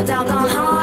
我叫刚好。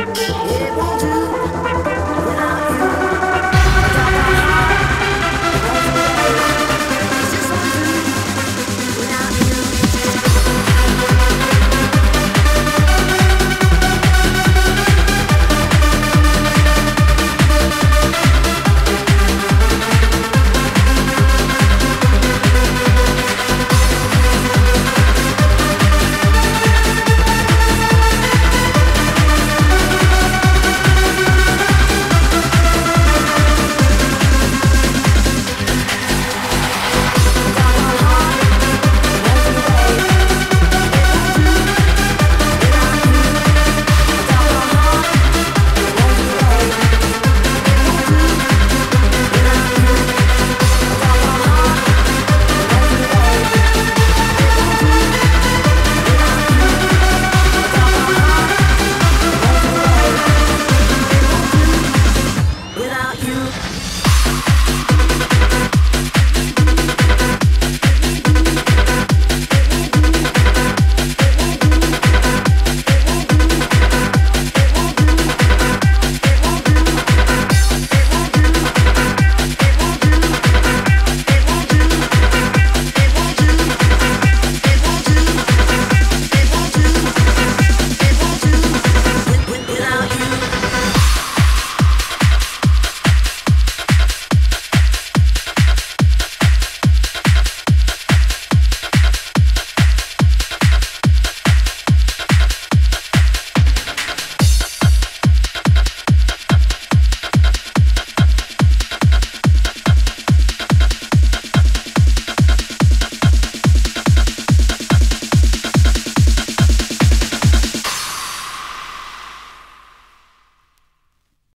It won't do.